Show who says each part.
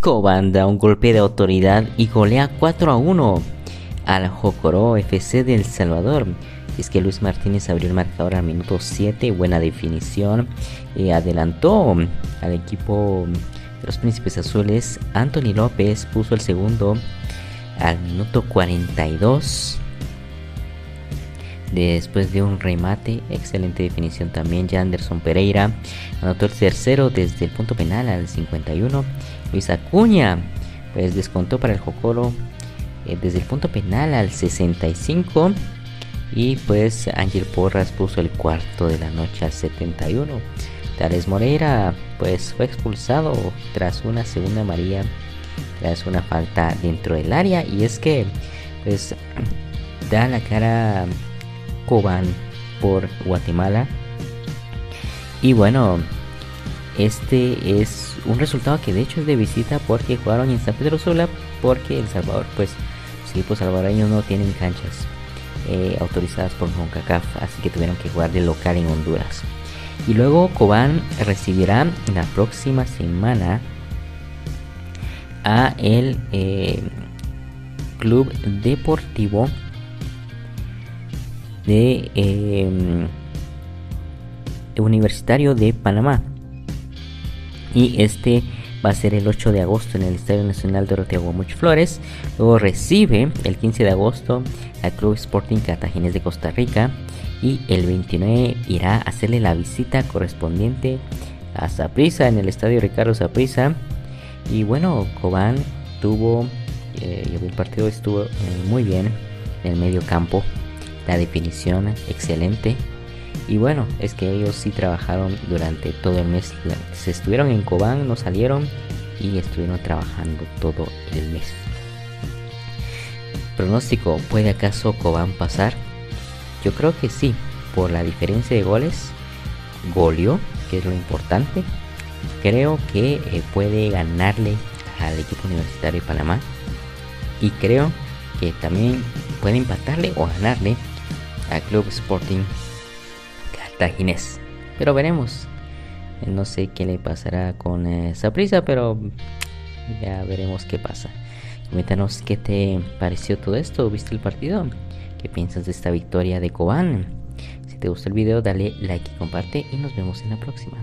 Speaker 1: Cobán da un golpe de autoridad y golea 4 a 1 al Jocoro FC de El Salvador. Es que Luis Martínez abrió el marcador al minuto 7, buena definición. y adelantó al equipo de los Príncipes Azules. Anthony López puso el segundo al minuto 42. Después de un remate, excelente definición también, ya Anderson Pereira anotó el tercero desde el punto penal al 51. Luis Acuña, pues descontó para el Jocoro eh, desde el punto penal al 65. Y pues Ángel Porras puso el cuarto de la noche al 71. Tales Moreira pues fue expulsado tras una segunda amarilla, tras una falta dentro del área. Y es que pues da la cara Cobán por Guatemala. Y bueno, este es un resultado que de hecho es de visita porque jugaron en San Pedro Sula porque El Salvador pues los equipos salvadoreños no tienen canchas eh, autorizadas por CONCACAF así que tuvieron que jugar de local en Honduras. Y luego Cobán recibirá la próxima semana a el eh, Club Deportivo de em, Universitario de Panamá. Y este va a ser el 8 de agosto en el Estadio Nacional de Much Flores. Luego recibe el 15 de agosto al Club Sporting Cartaginés de Costa Rica. Y el 29 irá a hacerle la visita correspondiente a Saprissa en el Estadio Ricardo Saprissa. Y bueno, Cobán tuvo, eh, el partido estuvo eh, muy bien en el medio campo la definición excelente. Y bueno, es que ellos sí trabajaron durante todo el mes. Se estuvieron en Cobán, no salieron y estuvieron trabajando todo el mes. Pronóstico, ¿puede acaso Cobán pasar? Yo creo que sí, por la diferencia de goles. Goleó, que es lo importante. Creo que eh, puede ganarle al equipo universitario de Panamá. Y creo que también puede empatarle o ganarle al Club Sporting Cartaginés. Pero veremos. No sé qué le pasará con esa prisa, pero ya veremos qué pasa. Coméntanos qué te pareció todo esto. ¿Viste el partido? ¿Qué piensas de esta victoria de Cobán? Si te gustó el video, dale like y comparte y nos vemos en la próxima.